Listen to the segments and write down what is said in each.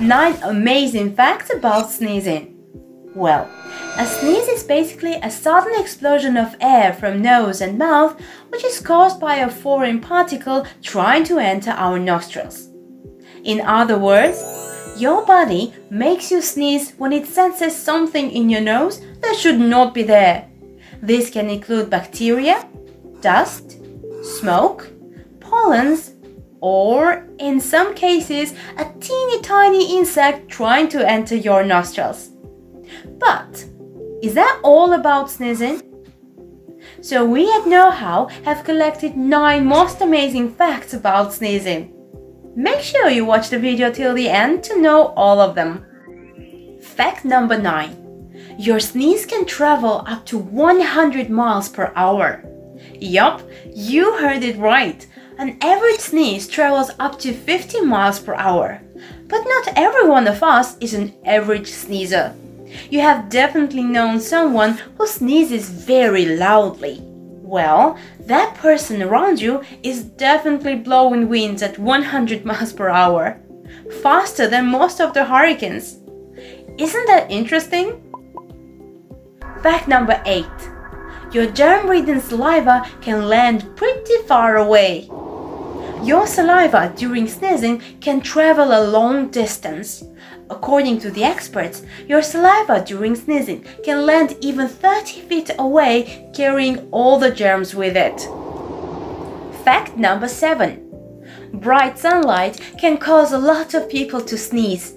Nine amazing facts about sneezing. Well, a sneeze is basically a sudden explosion of air from nose and mouth which is caused by a foreign particle trying to enter our nostrils. In other words, your body makes you sneeze when it senses something in your nose that should not be there. This can include bacteria, dust, smoke, pollens, or in some cases, a teeny tiny insect trying to enter your nostrils. But is that all about sneezing? So we at Know How have collected 9 most amazing facts about sneezing. Make sure you watch the video till the end to know all of them. Fact number 9. Your sneeze can travel up to 100 miles per hour. Yup, you heard it right. An average sneeze travels up to 50 miles per hour. But not every one of us is an average sneezer. You have definitely known someone who sneezes very loudly. Well, that person around you is definitely blowing winds at 100 miles per hour, faster than most of the hurricanes. Isn't that interesting? Fact number 8. Your germ-ridden saliva can land pretty far away. Your saliva during sneezing can travel a long distance. According to the experts, your saliva during sneezing can land even 30 feet away, carrying all the germs with it. Fact number 7. Bright sunlight can cause a lot of people to sneeze.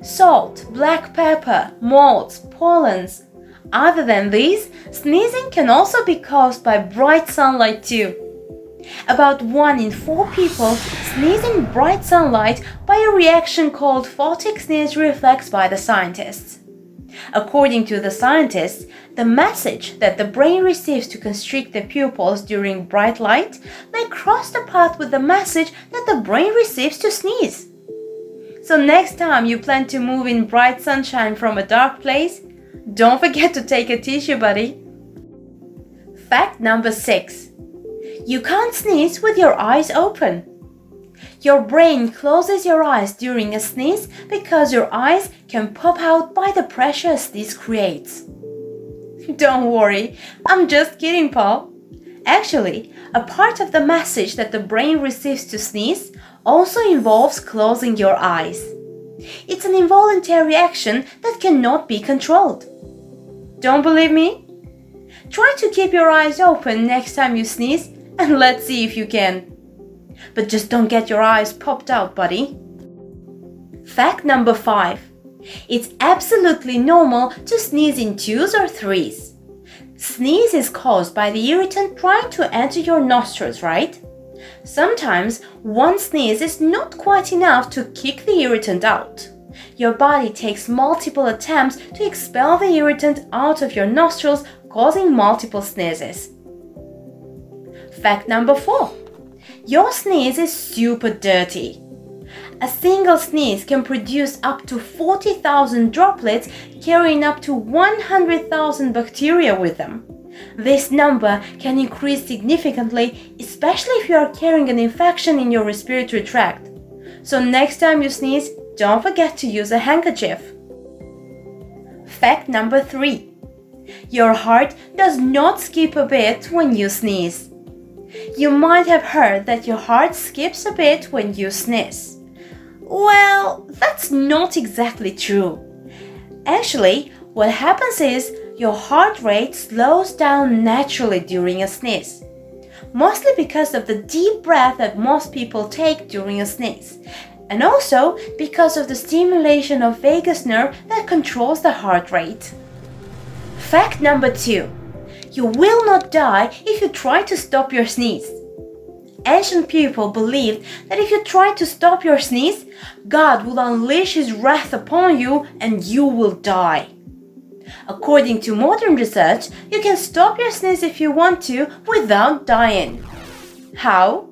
Salt, black pepper, molds, pollens. Other than these, sneezing can also be caused by bright sunlight too. About 1 in 4 people sneeze in bright sunlight by a reaction called photic sneeze reflex by the scientists. According to the scientists, the message that the brain receives to constrict the pupils during bright light may cross the path with the message that the brain receives to sneeze. So next time you plan to move in bright sunshine from a dark place, don't forget to take a tissue buddy. Fact number 6. You can't sneeze with your eyes open. Your brain closes your eyes during a sneeze because your eyes can pop out by the pressure sneeze creates. Don't worry, I'm just kidding, Paul. Actually, a part of the message that the brain receives to sneeze also involves closing your eyes. It's an involuntary action that cannot be controlled. Don't believe me? Try to keep your eyes open next time you sneeze and let's see if you can. But just don't get your eyes popped out, buddy. Fact number 5. It's absolutely normal to sneeze in twos or threes. Sneeze is caused by the irritant trying to enter your nostrils, right? Sometimes one sneeze is not quite enough to kick the irritant out. Your body takes multiple attempts to expel the irritant out of your nostrils, causing multiple sneezes. Fact number 4. Your sneeze is super dirty. A single sneeze can produce up to 40,000 droplets carrying up to 100,000 bacteria with them. This number can increase significantly, especially if you are carrying an infection in your respiratory tract. So next time you sneeze, don't forget to use a handkerchief. Fact number 3. Your heart does not skip a bit when you sneeze. You might have heard that your heart skips a bit when you sneeze. Well, that's not exactly true. Actually, what happens is your heart rate slows down naturally during a sneeze. Mostly because of the deep breath that most people take during a sneeze, and also because of the stimulation of vagus nerve that controls the heart rate. Fact number 2 you will not die if you try to stop your sneeze. Ancient people believed that if you try to stop your sneeze, God will unleash his wrath upon you and you will die. According to modern research, you can stop your sneeze if you want to without dying. How?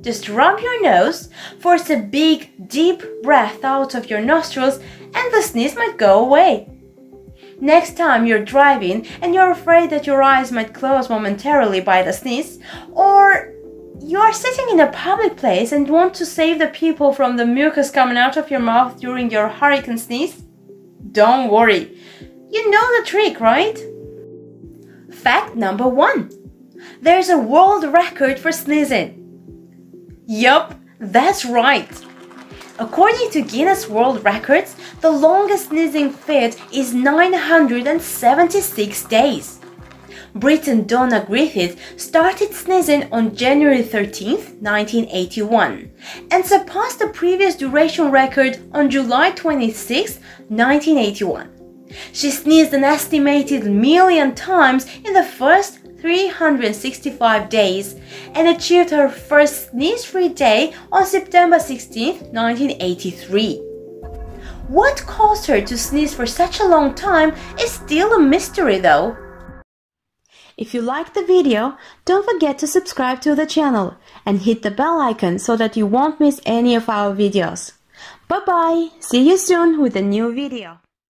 Just rub your nose, force a big, deep breath out of your nostrils, and the sneeze might go away. Next time you're driving and you're afraid that your eyes might close momentarily by the sneeze, or you are sitting in a public place and want to save the people from the mucus coming out of your mouth during your hurricane sneeze, don't worry. You know the trick, right? Fact number one. There's a world record for sneezing. Yup, that's right. According to Guinness World Records, the longest sneezing fit is 976 days. Briton Donna Griffith started sneezing on January 13, 1981, and surpassed the previous duration record on July 26, 1981. She sneezed an estimated million times in the first 365 days and achieved her first sneeze-free day on September 16, 1983. What caused her to sneeze for such a long time is still a mystery though. If you liked the video, don't forget to subscribe to the channel and hit the bell icon so that you won't miss any of our videos. Bye bye! See you soon with a new video.